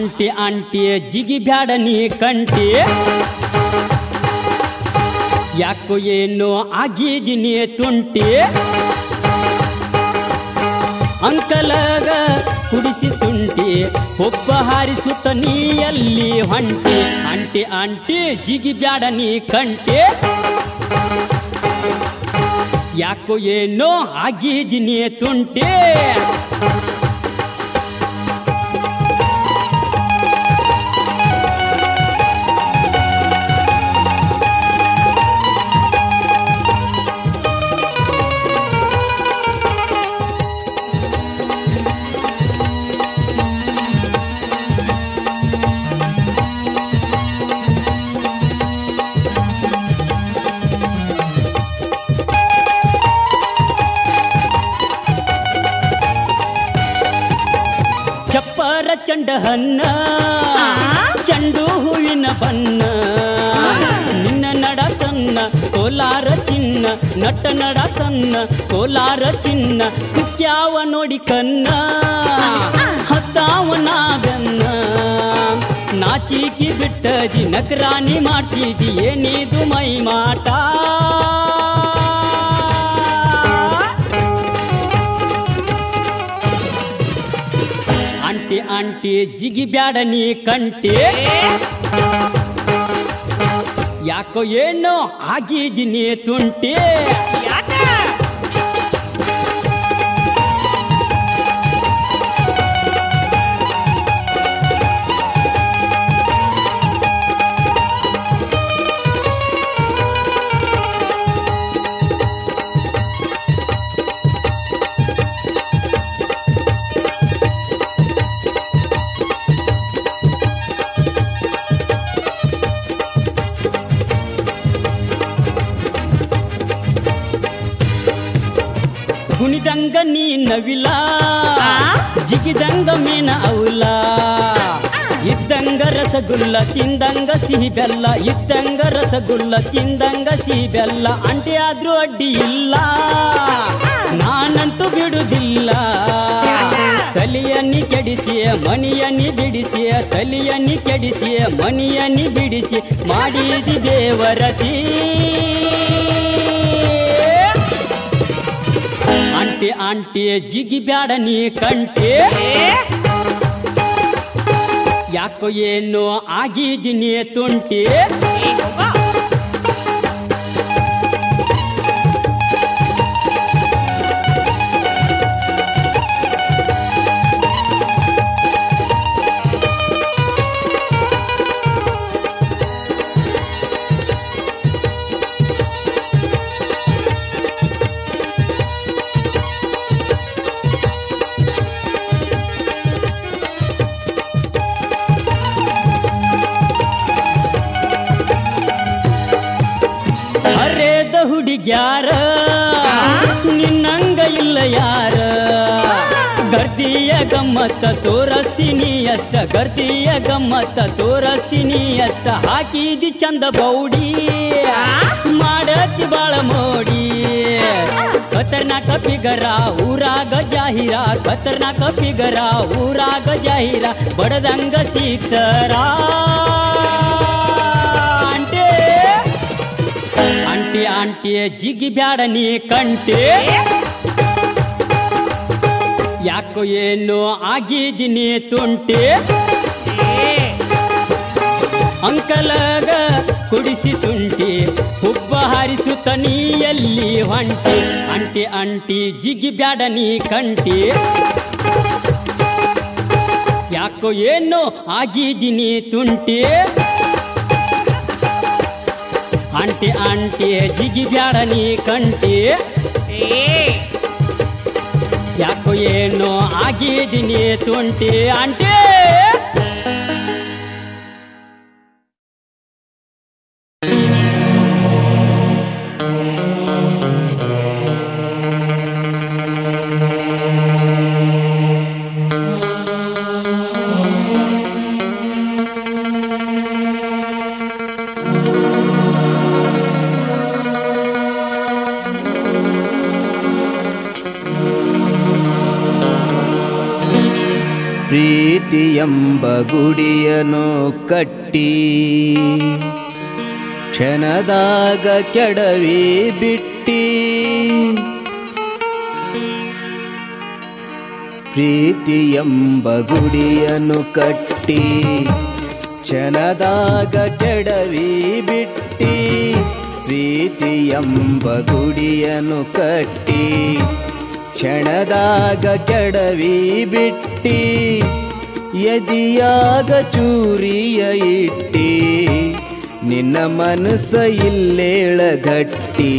Aunty aunty ಜಿಗಿ ಬ್ಯಾಡ ನೀ ಕಂಟಿ. ಯಾಕೋ ಏನೋ ಆಗಿದ್ದೀನಿ ತುಂಟಿ. ಅಂಕಲಗ ಕುಡಿಸಿ ಸುಂಟಿ ಒಬ್ಬ ಹಾರಿಸುತ್ತ ನೀಯಲ್ಲಿ ಹೊಂಟಿ. ಆಂಟಿ ಆಂಟಿ, ಜಿಗಿ ಬ್ಯಾಡ ನೀ ಕಂಟಿ. ಯಾಕೋ ಏನೋ ಆಗಿದ್ದೀನಿ ತುಂಟಿ. ಬಣ್ಣ. ನಿನ್ನ ನಡ ಸಣ್ಣ, ಕೋಲಾರ ಚಿನ್ನ, ನಟ ನಡ ಸಣ್ಣ, ಕೋಲಾರ ಚಿನ್ನ ಕುಕ್ಯಾವ ನೋಡಿ ಕನ್ನ ಹತ್ತಾವನ ಬೆನ್ನ ನಾಚಿಕಿ ಬಿಟ್ಟದಿ ನಕರಾಣಿ ಮಾಡ್ತಿದಿ, ಏನಿದು ಮೈ ಮಾಟ ಆಂಟಿ ಆಂಟಿ, ಜಿಗಿ ಬ್ಯಾಡ ನೀ ಕಂಟಿ. ಯಾಕೋ ಏನೋ ಆಗಿದ್ದೀನಿ ತುಂಟಿ. ಕುಣಿದಂಗ ನೀ ನವಿಲ? ಜಿಗಿದಂಗ ಮೀನ ಅವಲ? ಇದ್ದಂಗ ರಸಗುಲ್ಲ ತಿಂದಂಗ ಸಿಹಿ ಬೆಲ್ಲ. ಇದ್ದಂಗ ರಸಗುಲ್ಲ ತಿಂದಂಗ ಸಿಹಿ ಬೆಲ್ಲ. ಅಂಟಿ ಆದ್ರೂ ಅಡ್ಡಿ ಇಲ್ಲ. ನಾನಂತೂ ಬಿಡುವುದಿಲ್ಲ ತಲಿಯನ್ನಿ ಕೆಡಿಸಿ ಮಣಿಯನ್ನಿ ಬಿಡಿಸಿ ತಲಿಯನ್ನಿ ಕೆಡಿಸಿ ಮಣಿಯನ್ನಿ ಬಿಡಿಸಿ ಮಾಡಿದಿ ದೇವರಸಿ ಆಂಟಿ ಜಿಗಿ ಬ್ಯಾಡ ನೀ ಕಂಟೆ ಯಾಕೋ ಏನೋ ಆಗಿದ್ದೀನಿ ತುಂಟಿ. ಗಮ್ಮತ್ತ ತೋರಸ್ತೀನಿ ಅಷ್ಟ ಗರ್ದಿಯ ಗಮ್ಮತ್ತ ತೋರಸ್ತೀನಿ ಅಷ್ಟ. ಹಾಕಿದಿ ಚಂದ ಬೌಡಿ, ಮಾಡತಿ ಬಾಳ ಮೋಡಿ. ಖತರ್ನಾಕ ಫಿಗರ, ಊರಾಗ ಜಾಹಿರ, ಖತರ್ನಾಕ ಫಿಗರ, ಊರಾಗ ಜಾಹಿರ. ಬಡದಂಗ ಸಿಕ್ಸರ. ಆಂಟಿ ಆಂಟಿ ಆಂಟಿ ಜಿಗಿ ಬ್ಯಾಡ ನೀ ಕಂಟಿ. ಯಾಕೋ ಏನು ಆಗಿದ್ದೀನಿ ತುಂಟಿ. ಅಂಕಲಗ ಕುಡಿಸಿ ಸುಂಟಿ, ಹುಬ್ಬ ಹಾರಿಸು ತನಿಯಲ್ಲಿ ಹೊಂಟಿ. ಅಂಟಿ ಅಂಟಿ, ಜಿಗಿ ಬ್ಯಾಡ ನೀ ಕಂಟಿ. ಯಾಕೋ ಏನು ಆಗಿದ್ದೀನಿ ತುಂಟಿ. ಅಂಟಿ ಅಂಟಿ, ಜಿಗಿ ಬ್ಯಾಡ ನೀ ಕಂಟಿ. ಏನೋ ಆಗಿದ್ದೀನಿ ತುಂಟಿ ಆಂಟಿ. ಕಟ್ಟಿ ಕ್ಷಣದಾಗ ಕೆಡವಿ ಬಿಟ್ಟಿ. ಪ್ರೀತಿಯೆಂಬ ಗುಡಿಯನು ಕಟ್ಟಿ. ಕ್ಷಣದಾಗ ಕೆಡವಿ ಬಿಟ್ಟಿ. ಪ್ರೀತಿಯೆಂಬ ಗುಡಿಯನು ಕಟ್ಟಿ. ಕ್ಷಣದಾಗ ಕೆಡವಿ ಬಿಟ್ಟಿ. ಎದಿಯಾಗ ಚೂರಿಯ ಇಟ್ಟಿ ನಿನ್ನ ಮನಸ್ಸ ಇಲ್ಲೇಳ ಗಟ್ಟಿ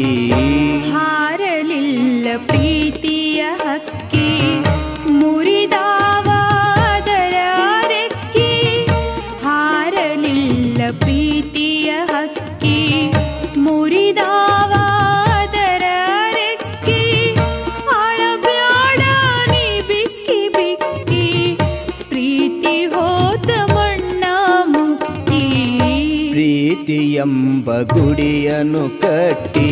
ಪ್ರೀತಿಯೆಂಬ ಗುಡಿಯನು ಕಟ್ಟಿ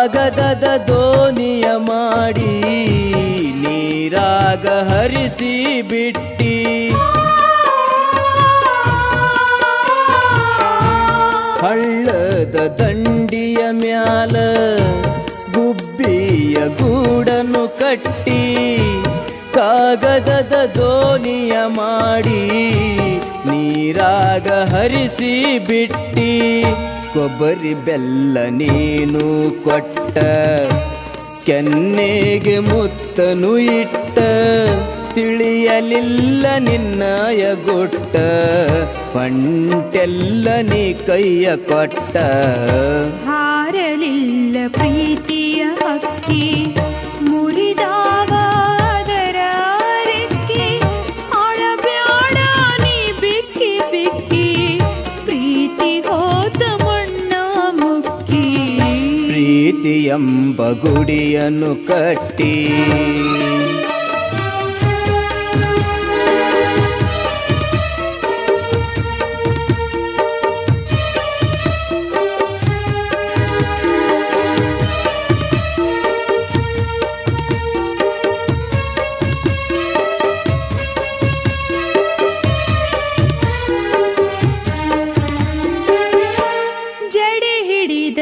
ಕಾಗದದ ದೋಣಿಯ ಮಾಡಿ ನೀರಾಗ ಹರಿಸಿ ಬಿಟ್ಟಿ. ಹಳ್ಳದ ದಂಡಿಯ ಮ್ಯಾಲ ಗುಬ್ಬಿಯ ಗೂಡನ್ನು ಕಟ್ಟಿ ಕಾಗದದ ದೋಣಿಯ ಮಾಡಿ ನೀರಾಗ ಹರಿಸಿ ಬಿಟ್ಟಿ. ಕೊಬ್ಬರಿ ಬೆಲ್ಲ ನೀನು ಕೊಟ್ಟ, ಕೆನ್ನೆಗೆ ಮುತ್ತನು ಇಟ್ಟ, ತಿಳಿಯಲಿಲ್ಲ ನಿನ್ನಯ ಗೊಟ್ಟ, ಪಂಟೆಲ್ಲ ನೀ ಕೈಯ ಕೊಟ್ಟ. ಹಾರಲಿಲ್ಲ ಪ್ರೀತಿಯ ಹಕ್ಕಿ. ಪ್ರೀತಿಯೆಂಬ ಗುಡಿಯನ್ನು ಕಟ್ಟಿ. ಜಡೆ ಹಿಡಿದ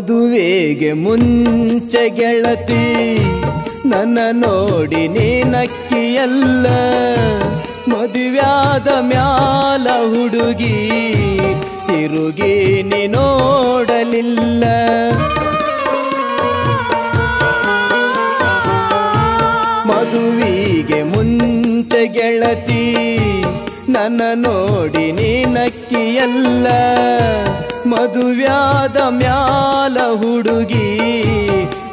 ಮದುವೆಗೆ ಮುಂಚೆ ಗೆಳತಿ, ನನ್ನ ನೋಡಿ ನೀನಕ್ಕಿಯಲ್ಲ. ಮದುವ್ಯಾದ ಮ್ಯಾಲ ಹುಡುಗಿ, ತಿರುಗಿ ನೀ ನೋಡಲಿಲ್ಲ. ಮದುವಿಗೆ ಮುಂಚೆ ಗೆಳತಿ, ನನ್ನ ನೋಡಿ ನೀ ನಕ್ಕಿಯಲ್ಲ ಮದುವ್ಯಾದ ಮ್ಯಾಲ ಹುಡುಗಿ,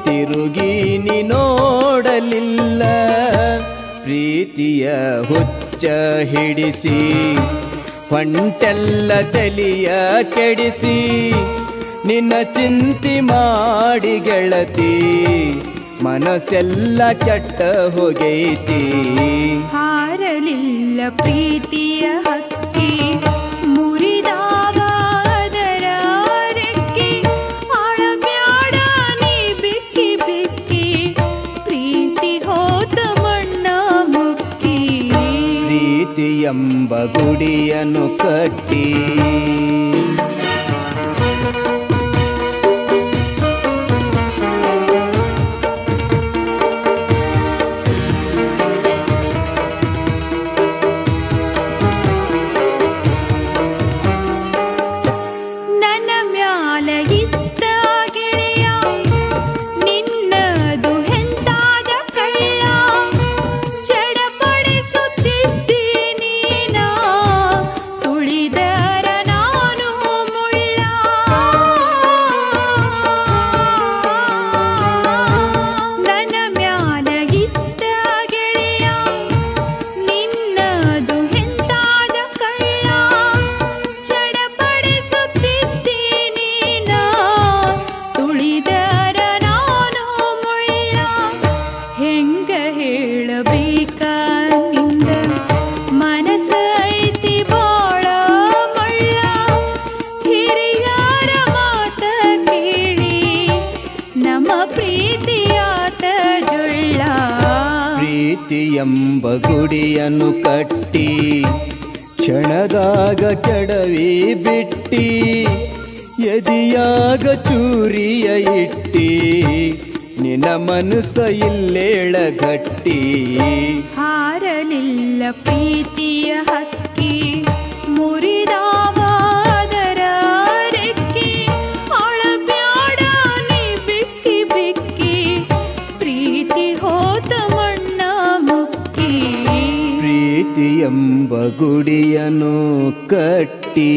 ತಿರುಗಿ ನೋಡಲಿಲ್ಲ. ಪ್ರೀತಿಯ ಹುಚ್ಚ ಹಿಡಿಸಿ, ಪಂಟೆಲ್ಲ ತಲಿಯ ಕೆಡಿಸಿ, ನಿನ್ನ ಚಿಂತಿ ಮಾಡಿ ಗೆಳತಿ, ಮನಸ್ಸೆಲ್ಲ ಕೆಟ್ಟ ಹೋಗೈತಿ. ಹಾರಲಿಲ್ಲ ಪ್ರೀತಿಯ ಎಂಬ ಗುಡಿಯನ್ನು ಕಟ್ಟಿ ಎಂಬ ಗುಡಿಯನ್ನು ಕಟ್ಟಿ.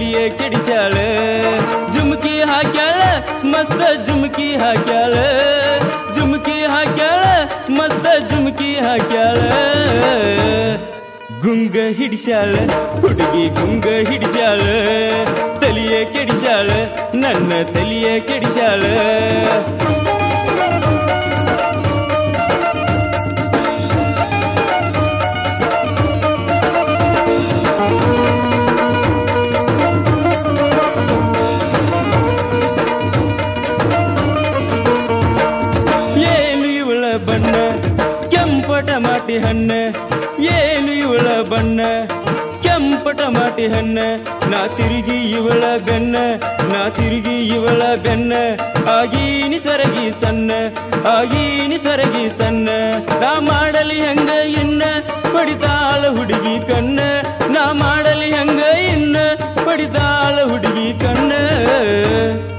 ನನ್ನ ತಲಿಯೇ ಕೆಡಿಸ್ಯಾಳ ಜುಮ್ಕಿ ಹಾಕ್ಯಾಳ ಮಸ್ತ ಜುಮ್ಕಿ ಹಾಕ್ಯಾಳ ಜುಮ್ಕಿ ಹಾಕ್ಯಾಳ ಮಸ್ತ ಜುಮ್ಕಿ ಹಾಕ್ಯಾಳ ಗುಂಗ ಹಿಡಿಸ್ಯಾಳ ಹುಡುಗಿ ಗುಂಗ ಹಿಡಿಸ್ಯಾಳ ತಲಿಯೇ ಕೆಡಿಸ್ಯಾಳ ನನ್ನ ತಲಿಯೇ ಕೆಡಿಸ್ಯಾಳ ಹಣ್ಣ, ನಾ ತಿರುಗಿ ಇವಳ ಬೆನ್ನ, ನಾ ತಿರುಗಿ ಇವಳ ಬೆನ್ನ. ಆಗೀನಿ ಸ್ವರಗಿ ಸಣ್ಣ ಆಗೀನಿ ಸ್ವರಗಿ ಸಣ್ಣ. ನಾ ಮಾಡಲಿ ಹೆಂಗ ಇನ್ನ, ಪಡಿತಾಳ ಹುಡುಗಿ ಕಣ್ಣ. ನಾ ಮಾಡಲಿ ಹೆಂಗ ಇನ್ನ, ಪಡಿತಾಳ ಹುಡುಗಿ ಕಣ್ಣ.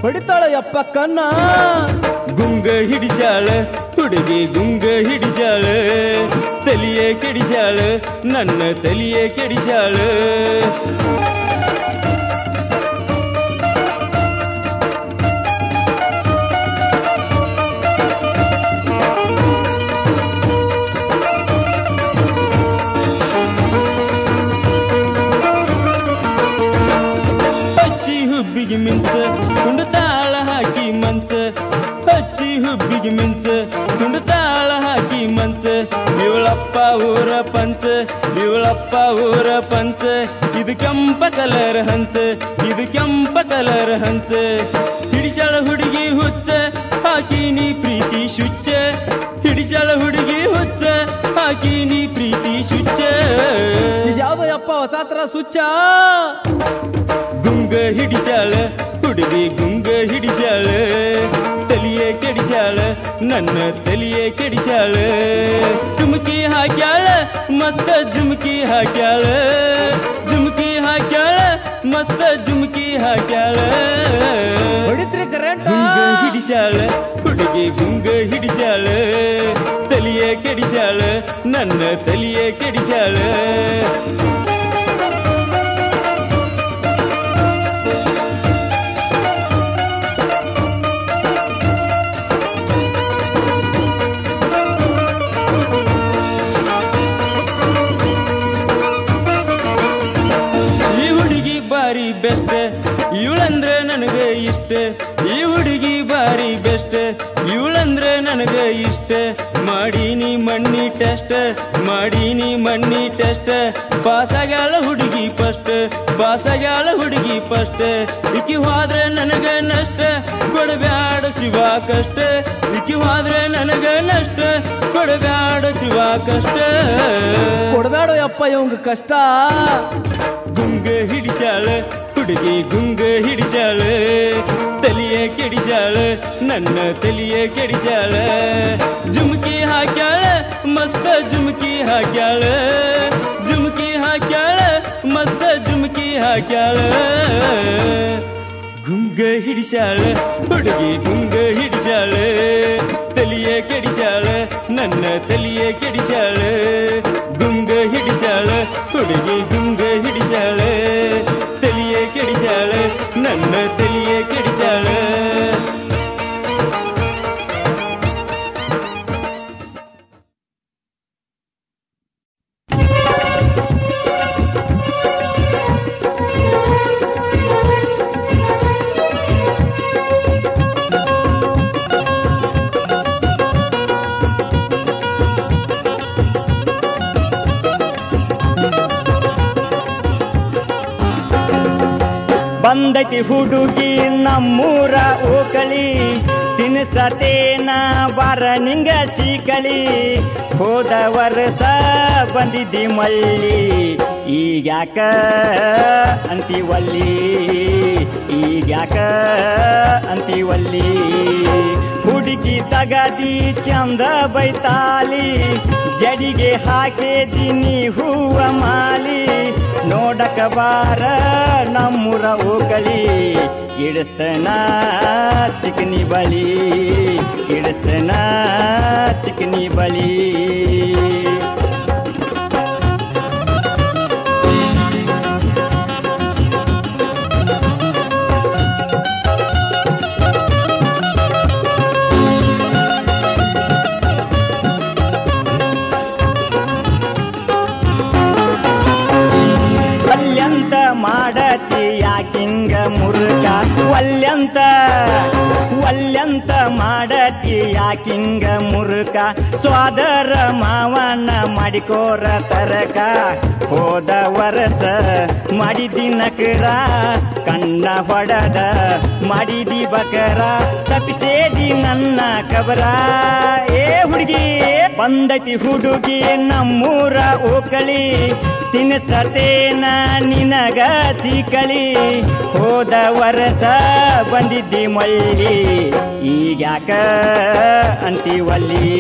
ಪಡಿತಾಳ ಯಪ್ಪ ಕಣ್ಣ, ಗುಂಗ ಹಿಡಿಸ್ಯಾಳ. ಹುಡುಗಿ ಗುಂಗ ಹಿಡಿಸಾಳ. ತಲಿಯೇ ಕೆಡಿಸಾಳ ನನ್ನ ತಲಿಯೇ ಕೆಡಿಸ್ಯಾಳ पाऊर पंच पिवळा पाऊर पंच. ಇದು ಕೆಂಪ ಕಲರ್ ಹಂಚ ಇದು ಕೆಂಪ ಕಲರ್ ಹಂಚ. ಹಿಡಿಸಳ ಹುಡುಗಿ ಹುಚ್ಚ ಹಾಕಿನಿ ಪ್ರೀತಿ ಶುಚ್ಚ. ಹಿಡಿಸಳ ಹುಡುಗಿ ಹುಚ್ಚ ಹಾಕಿನಿ ಪ್ರೀತಿ ಶುಚ್ಚ. ಯಾವ ಅಪ್ಪ ಹೊಸಾತ್ರ ತರ ಸುಚ್ಚ? ಗುಂಗ ಹಿಡಿಸಾಳ ಹುಡುಗಿ ಗುಂಗ ಹಿಡಿಸಾಳ. ತಲಿಯೇ ಕೆಡಿಸಾಳ ನನ್ನ ತಲಿಯೇ ಕೆಡಿಸಾಳ. ಜುಮುಕಿ ಹಾಕ್ಯಾಳ ಮಸ್ತ ಜುಮುಕಿ ಹಾಕ್ಯಾಳ. ಮಸ್ತ ಜುಮ್ಕಿ ಹಾಕ್ಯಾಳ. ಹೊಡಿತ್ರಿ ಕರೆಂಟ್ ಹಿಡಿಸ್ಯಾಳ. ಹುಡುಗಿ ಗುಂಗ ಹಿಡಿಸ್ಯಾಳ. ತಲಿಯೇ ಕೆಡಿಸ್ಯಾಳ. ನನ್ನ ತಲಿಯೇ ಕೆಡಿಸಾಳ ನನಗೆ ಇಷ್ಟ. ಈ ಹುಡುಗಿ ಬಾರಿ ಬೆಸ್ಟ್ ಇವಳಂದ್ರೆ ನನಗೆ ಇಷ್ಟ. ಮಾಡೀನಿ ಮಣ್ಣಿ ಟೆಸ್ಟ್ ಮಾಡೀನಿ ಮಣ್ಣಿ ಟೆಸ್ಟ್ ಪಾಸಾಗ್ಯಾಳ ಹುಡುಗಿ ಫಸ್ಟ್ ಪಾಸಾಗ್ಯಾಳ ಹುಡುಗಿ ಫಸ್ಟ್ ಇಕ್ಕಿ ಹೋದ್ರೆ ನನಗ ನಷ್ಟ. ಕೊಡಬ್ಯಾಡ ಶಿವ ಕಷ್ಟ. ಇಕ್ಕಿ ಹೋದ್ರೆ ನನಗ ನಷ್ಟ. ಕೊಡಬ್ಯಾಡ ಶಿವ ಕಷ್ಟ. ಕೊಡಬ್ಯಾಡ ಯಪ್ಪ ಇವಂಗ ಕಷ್ಟ. ಗುಂಗ ಹಿಡಿಸಾಳ ಹುಡುಗಿ ಗುಂಗ ಹಿಡಿಸಾಳ ತಲಿಯೇ ಕೆಡಿಸಾಳ ನನ್ನ ತಲಿಯೇ ಕೆಡಿಸಾಳ ಜುಮ್ಕಿ ಹಾಕ್ಯಾಳ ಮಸ್ತ ಜುಮ್ಕಿ ಹಾಕ್ಯಾಳ ಜುಮ್ಕಿ ಹಾಕ್ಯಾಳ ಮಸ್ತ ಜುಮ್ಕಿ ಹಾಕ್ಯಾಳ ಗುಂಗ ಹಿಡಿಸಾಳ ಹುಡುಗಿ ಗುಂಗ ಹಿಡಿಸಾಳ ತಲಿಯೇ ಕೆಡಿಸಾಳ ನನ್ನ ತಲಿಯೇ ಕೆಡಿಸಾಳ ಗುಂಗ ಹಿಡಿಸಾಳ ಹುಡುಗಿ ಗುಂಗ ಹಿಡಿಸಾಳ ತಲಿಯೇ ಕೆಡಿಸಾಳ ನನ್ನ ತಲಿಯೇ ಬಂದೈತಿ ಹುಡುಗಿ ನಮ್ಮೂರ ಓಕಳಿ ತಿನ್ಸತೇನ ಬಾರ ನಿಂಗ ಸಿಗಲಿ. ಹೋದ ವರ್ಷ ಬಂದಿದ್ದಿ ಮಲ್ಲಿ. ಈಗ್ಯಾಕ ಅಂತಿವಲ್ಲಿ? ಈಗ್ಯಾಕ ಅಂತಿವಲ್ಲಿ? ಹುಡುಗಿ ತಗದಿ ಚಂದ ಬೈತಾಲಿ. ಜಡಿಗೆ ಹಾಕಿದಿನಿ ಹೂವ ಮಾಲಿ. ನೋಡಕ ಬಾರ ನಮ್ಮೂರ ಓಕಳಿ ಇಡಿಸ್ತನ ಚಿಕನಿ ಬಳಿ ಇಡಿಸ್ತನ ಚಿಕನಿ ಬಳಿ ಮಾಡತಿ ಯಾಕಿಂಗ ಮುರುಕ, ಸ್ವಾದರ ಮಾವನ ಮಾಡಿಕೋರ ತರಕ. ಹೋದ ವರಸ ಮಾಡಿದಿ ನಕರ ಕಣ್ಣ ಹೊಡದ ಮಾಡಿದಿ ಬಕರ. ತಪ್ಪಿಸೇದಿ ನನ್ನ ಕಬರ. ಏ ಹುಡುಗಿ ಬಂದೈತಿ ಹುಡುಗಿ ನಮ್ಮೂರ ಓಕಳಿ. ತಿನ್ಸತೇನ ನಿನಗ ಸಿಕಳಿ ಹೋದ ವರಸ ಬಂದಿದ್ದಿ ಮಲ್ಲಿ. ಈಗ್ಯಾಕ ಅಂತಿವಲ್ಲಿ?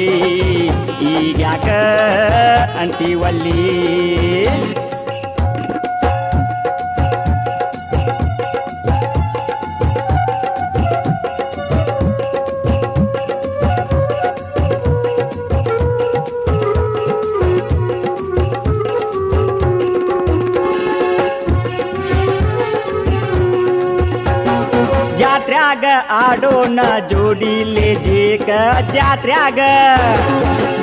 ಈಗ್ಯಾಕ ಅಂತಿವಲ್ಲಿ? ಆಡೋಣ ಜೋಡಿಲೆ ಜೇಕ ಜಾತ್ರ್ಯಾಗ.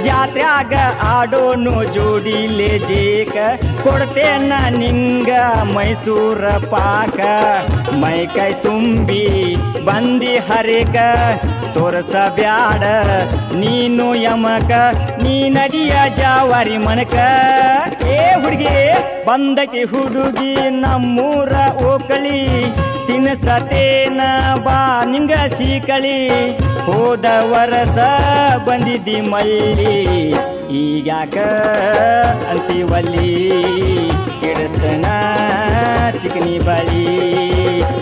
ಜಾತ್ರ್ಯಾಗ ಆಡೋನು ಜೋಡಿಲೆ ಜೇಕ. ಕೊಡ್ತೇನ ನಿಂಗ ಮೈಸೂರ ಪಾಕ. ಮೈ ಕೈ ತುಂಬಿ ಬಂದಿ ಹರೇಕ. ತೋರಸ ಬ್ಯಾಡ ನೀನು ಯಮಕ. ನೀ ನಡಿಯ ಜಾವಾರಿ ಮನಕ. ಏ ಹುಡುಗಿ ಬಂದಕ್ಕೆ ಹುಡುಗಿ ನಮ್ಮೂರ ಓಕಳಿ. ತಿನ್ಸತೇನ ಬಾ ನಿಂಗ ಸೀಕಳಿ ಹೋದ ವರಸ ಬಂದಿದ್ದಿ ಮಲ್ಲಿ ಈಗ್ಯಾಕ ಅಂತೀವಲ್ಲಿ? ಕೆಡಿಸ್ತನ ಚಿಕನಿ ಬಳಿ.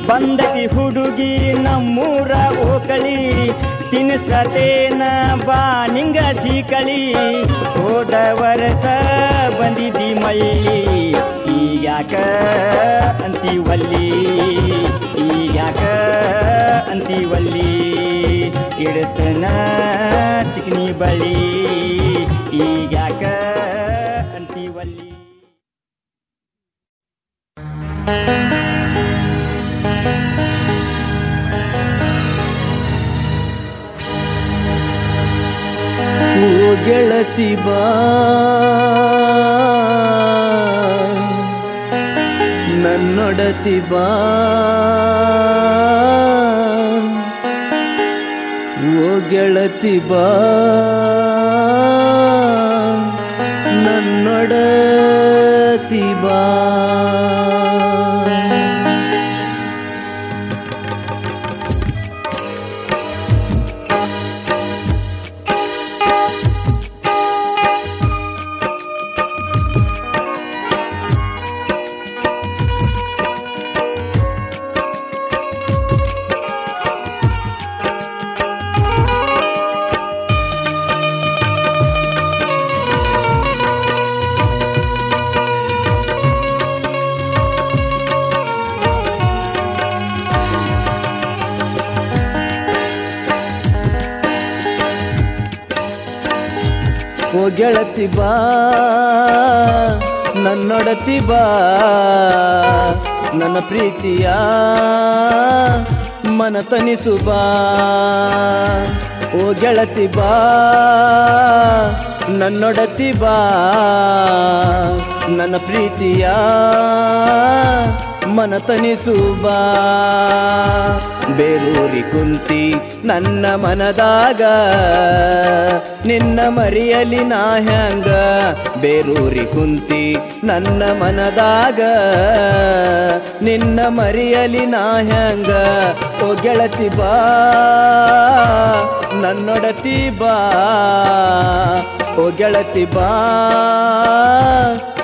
ಬಂದತಿ ಹುಡುಗಿ ನಮ್ಮೂರ ಓಕಳಿ ತಿನ್ಸತೇನ ಬಾ ನಿಂಗ ಸೀಕಳಿ ಹೋದ ವರಸ ಬಂದಿದ್ದಿ ಮೈಲಿ. ಈಗ್ಯಾಕ ಅಂತೀವಲ್ಲಿ? ಈಗ್ಯಾಕ ಅಂತೀವಲ್ಲಿ? ಇಡಸ್ತನ ಚಿಕನಿ ಬಳಿ. ಈಗ್ಯಾಕ ಅಂತೀವಲ್ಲಿ? ಗೆಳತಿ ಬಾ. ನನ್ನೊಡತಿ ಬಾ. ಓ ಗೆಳತಿ ಬಾ. ನನ್ನೊಡತಿ ಬಾ. ಗೆಳತಿ ಬಾ, ನನ್ನೊಡತಿ ಬಾ, ನನ್ನ ಪ್ರೀತಿಯ ಮನ ತನಿಸು ಬಾ. ಓ ಗೆಳತಿ ಬಾ, ನನ್ನೊಡತಿ ಬಾ, ನನ್ನ ಪ್ರೀತಿಯ ಮನ ತನಿಸು ಬಾ. ಬೇರೂರಿ ಕುಂತಿ ನನ್ನ ಮನದಾಗ. ನಿನ್ನ ಮರಿಯಲಿ ನಾ ಹ್ಯಾಂಗ? ಬೇರೂರಿ ಕುಂತಿ ನನ್ನ ಮನದಾಗ. ನಿನ್ನ ಮರಿಯಲಿ ನಾ ಹ್ಯಾಂಗ? ಓ ಗೆಳತಿ ಬಾ, ನನ್ನೊಡತಿ ಬಾ. ಓ ಗೆಳತಿ ಬಾ,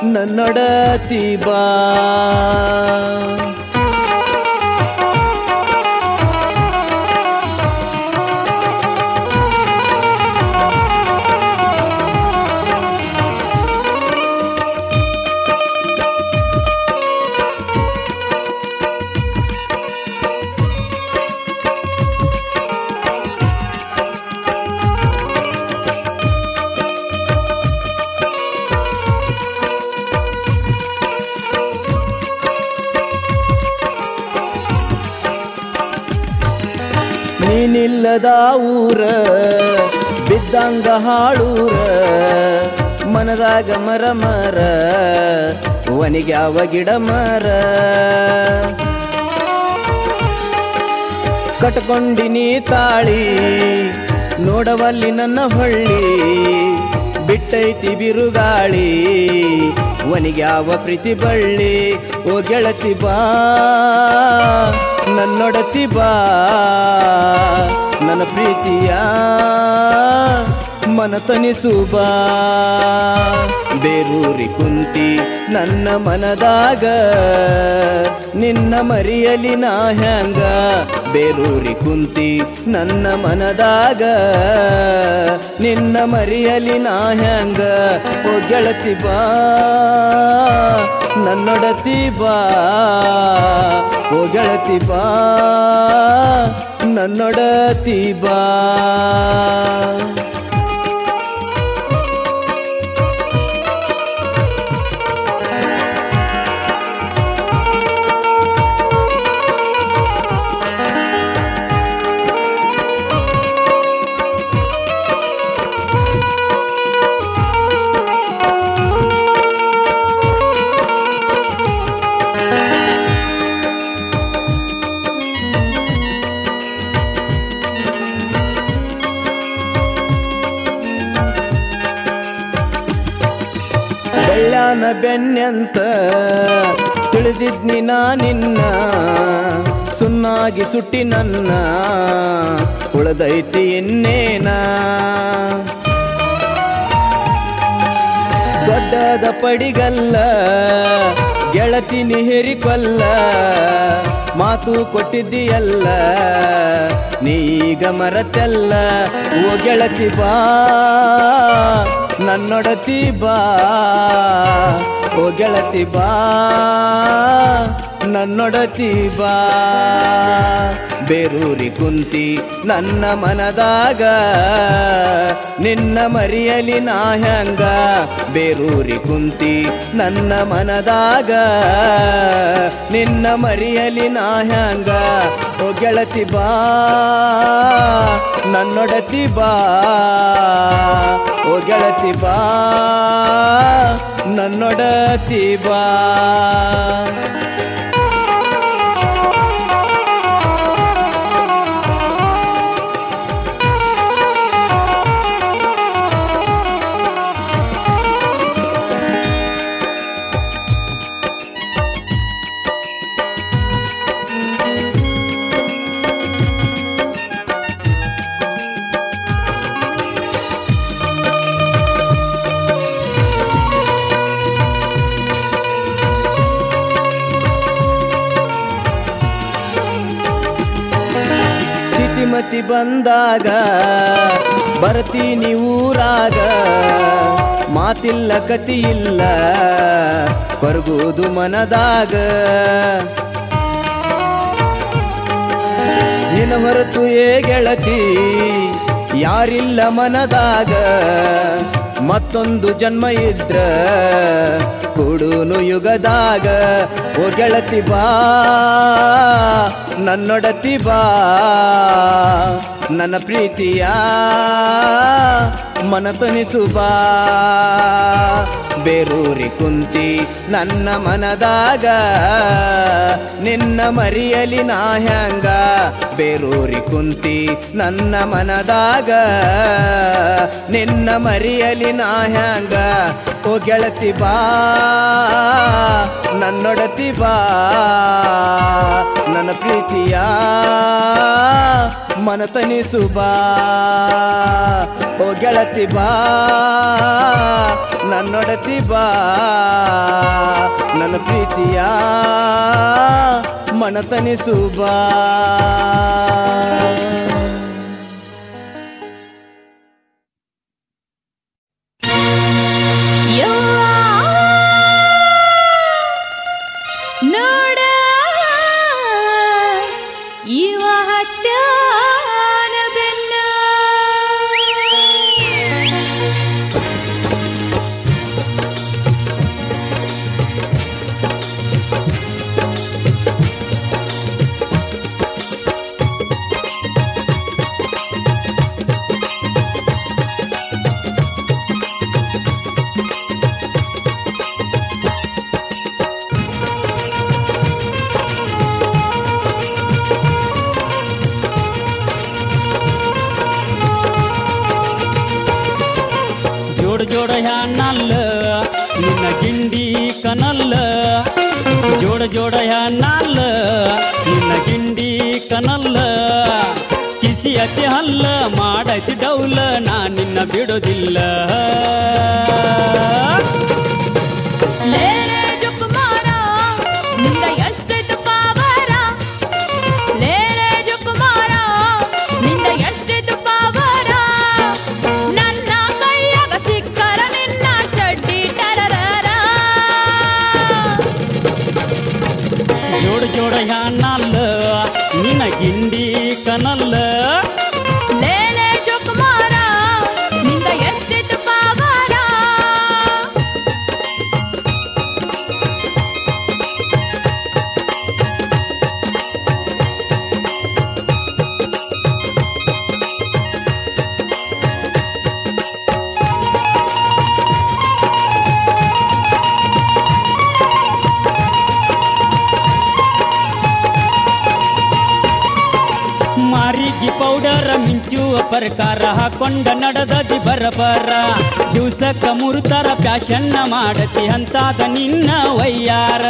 ನನ್ನೊಡತಿ ಬಾ. ನೀನಿಲ್ಲದ ಊರ, ಬಿದ್ದಂಗ ಹಾಳೂರ, ಮನದಾಗ ಮರ ಮರ ಒನಿಗ್ಯಾವ ಗಿಡ ಮರ. ಕಟ್ಕೊಂಡಿನಿ ತಾಳಿ, ನೋಡವಲ್ಲಿ ನನ್ನ ಹೊಳ್ಳಿ, ಬಿಟ್ಟೈತಿ ಬಿರುಗಾಳಿ ಒನಿಗ್ಯಾವ ಪ್ರೀತಿ ಬಳ್ಳಿ, ಓ ಗೆಳತಿ ಬಾ. ನನ್ನೊಡತಿ ಬಾ. ನನ್ನ ಪ್ರೀತಿಯ ಮನ ತನಿಸು ಬಾ. ಬೇರೂರಿ ಕುಂತಿ ನನ್ನ ಮನದಾಗ, ನಿನ್ನ ಮರಿಯಲಿ ನಾ ಹ್ಯಾಂಗ? ಬೇರೂರಿ ಕುಂತಿ ನನ್ನ ಮನದಾಗ, ನಿನ್ನ ಮರಿಯಲಿ ನಾ ಹ್ಯಾಂಗ? ಗೆಳತಿ ಬಾ. ನನ್ನೊಡತಿ ಬಾ ಓ ಗೆಳತಿ ಬಾ ನನ್ನೊಡತಿ ಬಾ. ಸುಟ್ಟಿ ನನ್ನ, ಉಳದೈತಿ ಇನ್ನೇನ? ದೊಡ್ಡದ ಪಡಿಗಲ್ಲ, ಗೆಳತಿ ನಿಹೇರಿಕೊಲ್ಲ ಮಾತು ಕೊಟ್ಟಿದ್ದೀಯಲ್ಲ ನೀಗ ಮರತೆಲ್ಲ, ಓ ಗೆಳತಿ ಬಾ, ನನ್ನೊಡತಿ ಬಾ, ಓ ಗೆಳತಿ ಬಾ. ನನ್ನೊಡತಿ ಬಾ. ಬೇರೂರಿ ಕುಂತಿ ನನ್ನ ಮನದಾಗ, ನಿನ್ನ ಮರಿಯಲಿ ನಾ ಹ್ಯಾಂಗ? ಬೇರೂರಿ ಕುಂತಿ ನನ್ನ ಮನದಾಗ, ನಿನ್ನ ಮರಿಯಲಿ ನಾ ಹ್ಯಾಂಗ? ಓ ಗೆಳತಿ ಬಾ, ನನ್ನೊಡತಿ ಬಾ. ಓ ಗೆಳತಿ ಬಾ, ನನ್ನೊಡತಿ ಬಾ. ಬಂದಾಗ ಬರ್ತೀನಿ ಊರಾಗ. ಮಾತಿಲ್ಲ, ಕತಿಯಿಲ್ಲ ಬರ್ಬೋದು ಮನದಾಗ. ನಿನ ಹೊರತು ಏ ಗೆಳತಿ, ಯಾರಿಲ್ಲ ಮನದಾಗ. ಮತ್ತೊಂದು ಜನ್ಮ ಇದ್ರ ಕೂಡುನು ಯುಗದಾಗ ಓ ಗೆಳತಿ ಬಾ ನನ್ನೊಡತಿ ಬಾ. ನನ್ನ ಪ್ರೀತಿಯ ಮನತನಿಸು ಬಾ. ಬೇರೂರಿ ಕುಂತಿ ನನ್ನ ಮನದಾಗ, ನಿನ್ನ ಮರಿಯಲಿ ನಾ ಹ್ಯಾಂಗ? ಬೇರೂರಿ ಕುಂತಿ ನನ್ನ ಮನದಾಗ, ನಿನ್ನ ಮರಿಯಲಿ ನಾ ಹ್ಯಾಂಗ? ಓ ಗೆಳತಿ ಬಾ, ನನ್ನೊಡತಿ ಬಾ, ನನ್ನ ಪ್ರೀತಿಯ ಮನತನಿಸು ಬಾ ಓ ಗೆಳತಿ ಬಾ ನನ್ನೊಡತಿ ಬಾ. ನನ್ನ ಪ್ರೀತಿಯ ಮನತನಿಸು ಬಾ ಜೋಡ ಹ್ಯಾನಲ್ಲ ನಿನ್ನ ಗಿಂಡಿ ಕನಲ್ಲ. ಜೋಡ ಜೋಡ ಹ್ಯಾನಲ್ಲ ನಿನ್ನ ಗಿಂಡಿ ಕನಲ್ಲ. ಕಿಸಿ ಅತಿ ಹಲ್ಲ ಮಾಡತಿ ಡೌಲ, ನಾ ನಿನ್ನ ಬಿಡೋದಿಲ್ಲ. ಜೋಡ ಜೋಡ ಹ್ಯಾನಲ್ಲ ನಿನ್ನ ಗಿಂಡಿ ಕನಲ್ಲ. ಪ್ರಕಾರ ಹಾಕೊಂಡ ನಡೆದದಿ ಬರಬರ ದಿವ್ಸಕ್ಕ ಮೂರು ತರ ಪ್ಯಾಶನ್ನ ಮಾಡತಿ ಅಂತಾದ ನಿನ್ನ ವಯ್ಯಾರ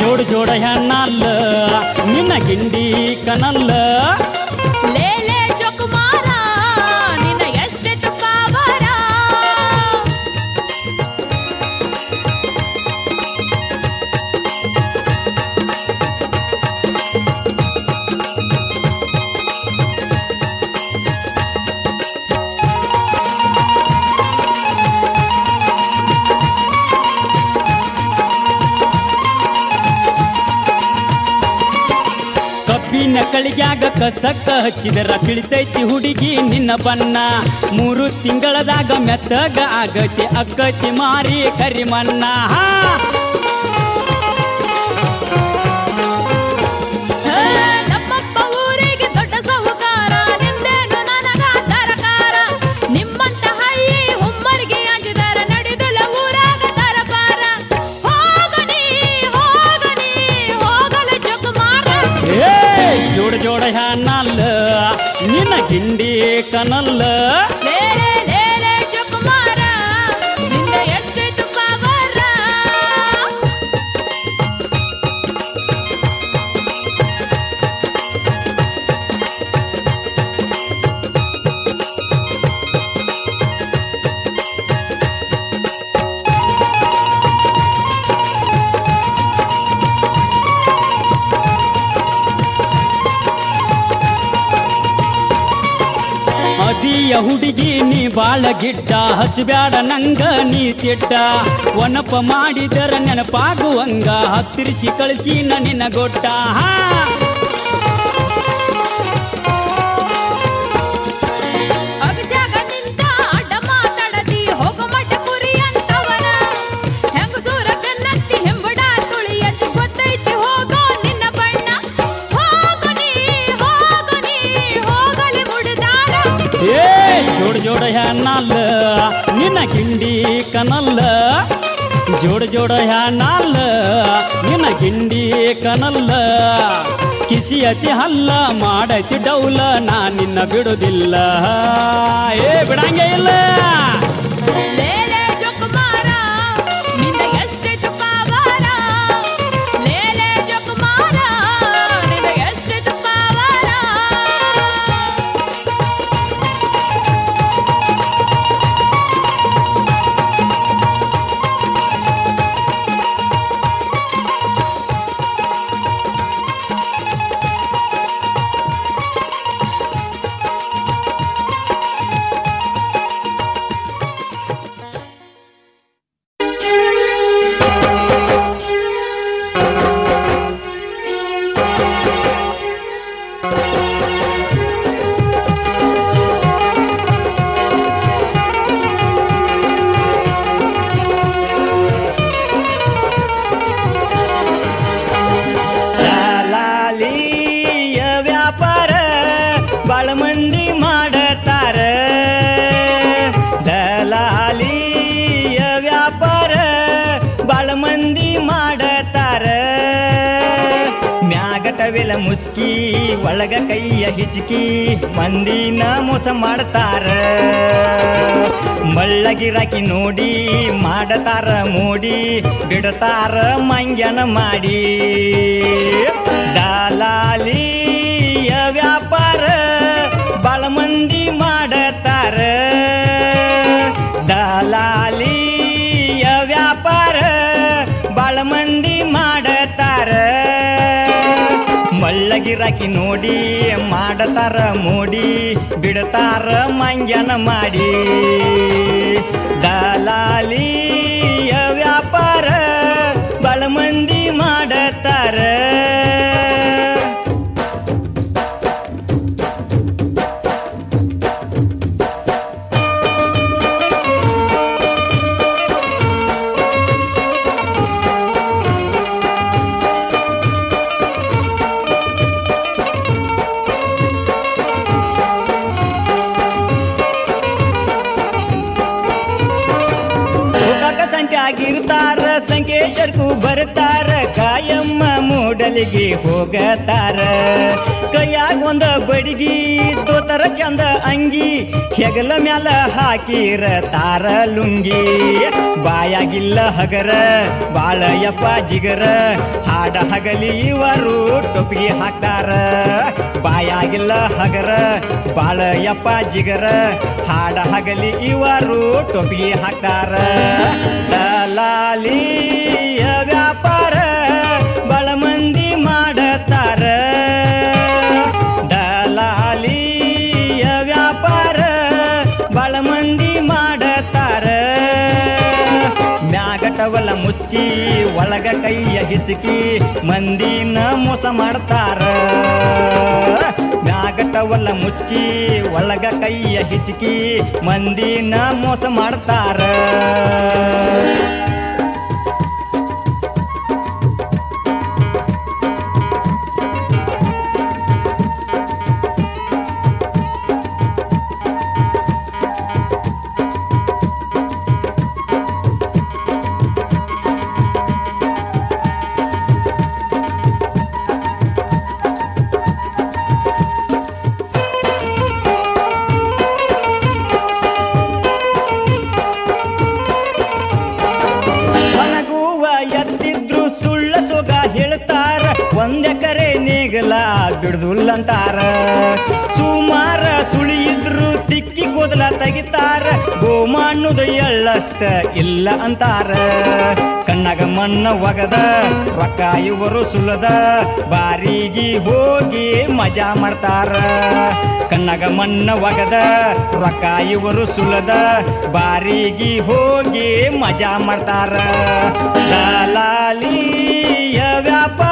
ಜೋಡ ಜೋಡ ಹೆಣ್ಣಲ್ಲ ನಿನ್ನ ಗಿಂಡಿ ಕನಲ್ಲ ಕಳಿಗ್ಯಾಗ ಸಕ್ಕ ಹಚ್ಚಿದರ ತಿಳಿತೈತಿ ಹುಡುಗಿ ನಿನ್ನ ಬನ್ನ ಮೂರು ತಿಂಗಳದಾಗ ಮೆತ್ತಗ ಆಗತಿ ಅಕ್ಕತಿ ಮಾರಿ ಕರಿಮನ್ನ ಜೋಡ ಜೋಡ ಹೆಣ್ಣಲ್ಲ ನಿನ್ನ ಗಿಂಡಿ ಕನಲ್ಲ. ನೀ ಬಾಳ ಗಿಡ್ಡ ಹಚ್ಚಬ್ಯಾಡ ನಂಗ ನೀ ತಿಟ್ಟ. ಒನಪ ಮಾಡಿದರ ನೆನಪಾಗುವಂಗ, ಹತ್ತಿರಿಸಿ ಕಳಿಸಿ ನಿನ್ನ ಗೊಟ್ಟ ಹಾ! ಜೋಡ ನಿನ್ನ ಗಿಂಡಿ ಕನಲ್ಲ. ಜೋಡ ಜೋಡ ಹೆಣ್ಣಲ್ಲ, ನಿನ್ನ ಗಿಂಡಿ ಕನಲ್ಲ. ಕಿಸಿ ಅತಿ ಹಲ್ಲ, ಮಾಡತಿ ಡೌಲ, ನಾ ನಿನ್ನ ಬಿಡುದಿಲ್ಲ. ಏ, ಬಿಡಂಗೆ ಇಲ್ಲ. ಮಳ್ಳಗಿರಾಕಿ ನೋಡಿ ಮಾಡತಾರ ಮೋಡಿ ಬಿಡತಾರ ಮಂಗ್ಯನ ಮಾಡಿ. ದಲಾಲಿಯ ಮೂಡಲಿಗೆ ಹೋಗತಾರ. ಕೈಯಾಗ ಒಂದ ಬಡಿಗಿ, ತೋತರ ಚಂದ ಅಂಗಿ, ಹೆಗಲ ಮ್ಯಾಲ ಹಾಕಿರ ತಾರ ಲುಂಗಿ. ಬಾಯಾಗಿಲ್ಲ ಹಗರ ಬಾಳ ಯಪ್ಪ ಜಿಗರ, ಹಾಡ ಹಗಲಿ ಇವರು ಟೊಪ್ಪಿಗೆ ಹಾಕ್ತಾರ. ಬಾಯಾಗಿಲ್ಲ ಹಗರ ಬಾಳ ಯಪ್ಪ ಜಿಗರ, ಹಾಡ ಹಗಲಿ ಇವರು ಟೊಪ್ಪಿಗೆ ಹಾಕ್ತಾರ. ದಲಾಲಿಯ ಒಳಗ ಕೈಯ ಹಿಚಕಿ ಮಂದಿನ ಮೋಸ ಮಾಡ್ತಾರ. ಮ್ಯಾಗಟವಲ್ಲ ಮುಸ್ಕಿ ಒಳಗ ಕೈಯ ಹಿಚಕಿ ಮಂದಿನ ಮೋಸ ಮಾಡ್ತಾರ. ಇಲ್ಲ ಅಂತಾರ. ಕಣ್ಣಗ ಮಣ್ಣ ಒಗದ, ರೊಕ್ಕ ಇವರು ಸುಲದ. ಬಾರಿಗೆ ಹೋಗಿ ಮಜಾ ಮಾಡ್ತಾರ. ಕಣ್ಣಗ ಮಣ್ಣ ಒಗದ, ರೊಕ್ಕ ಇವರು ಸುಲದ. ಬಾರಿಗೆ ಹೋಗಿ ಮಜಾ ಮಾಡ್ತಾರ. ದಲಾಲಿಯ ವ್ಯಾಪಾರ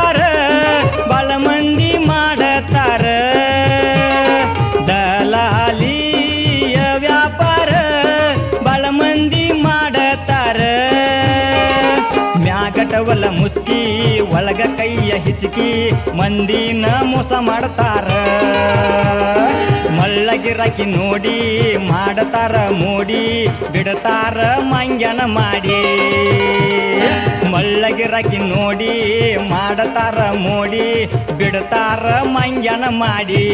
ಒಳಗ ಕೈಯ ಹಿಚಕಿ ಮಂದಿನ ಮೋಸ ಮಾಡ್ತಾರ. ಮಳ್ಳಗಿರಾಕಿ ನೋಡಿ ಮಾಡತಾರ ಮೋಡಿ, ಬಿಡತಾರ ಮಂಗ್ಯನ ಮಾಡಿ. ಮಳ್ಳಗಿರಾಕಿ ನೋಡಿ ಮಾಡತಾರ ಮೋಡಿ, ಬಿಡತಾರ ಮಂಗ್ಯನ ಮಾಡಿ.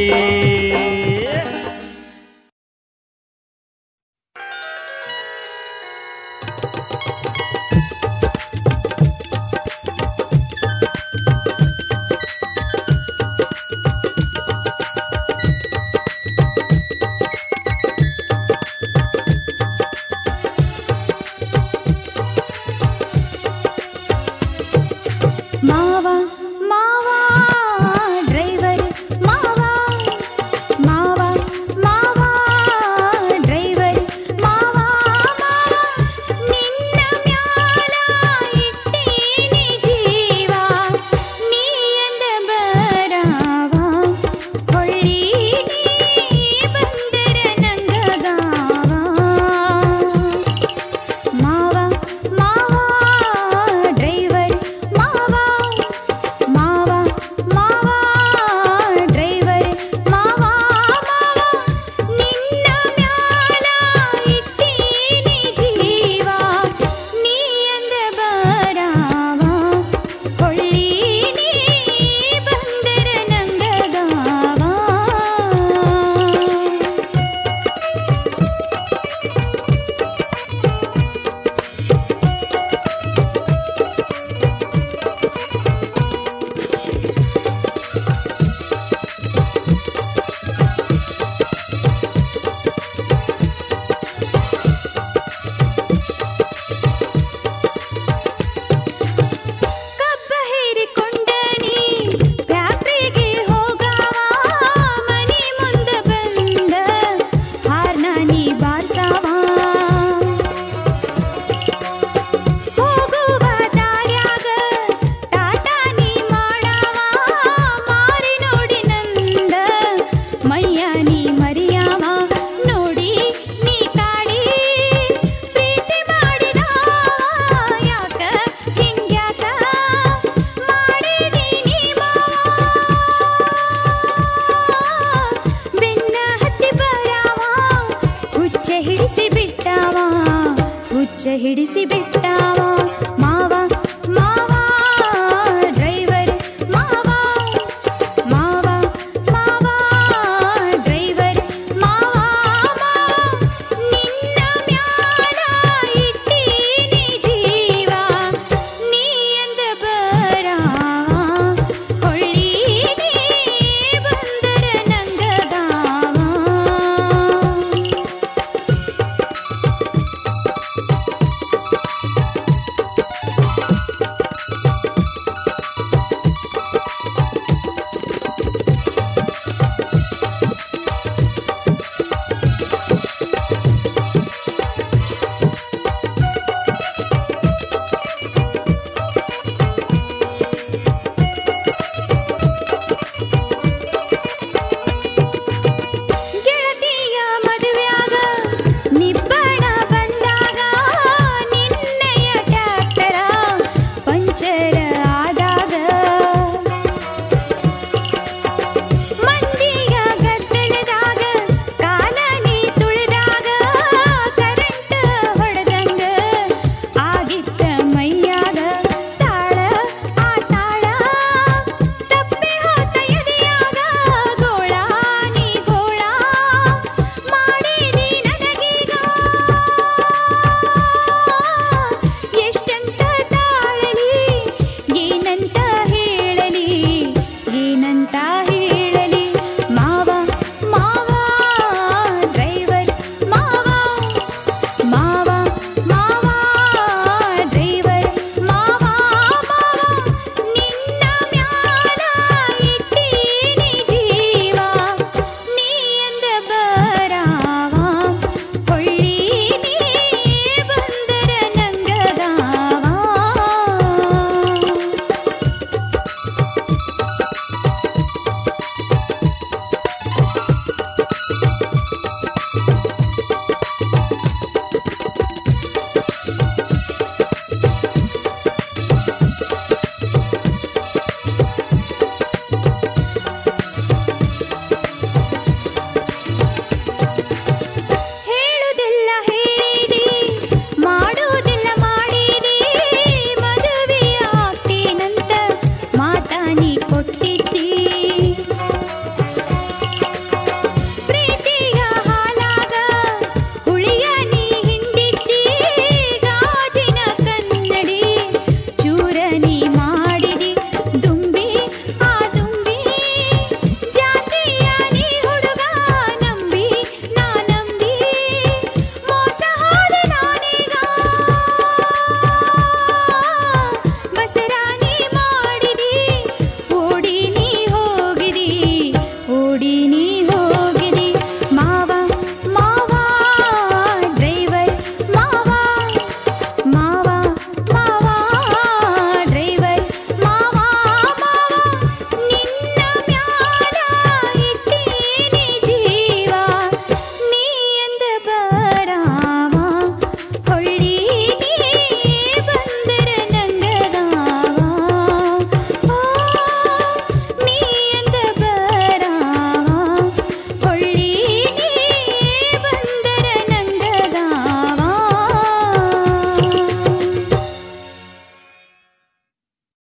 मैया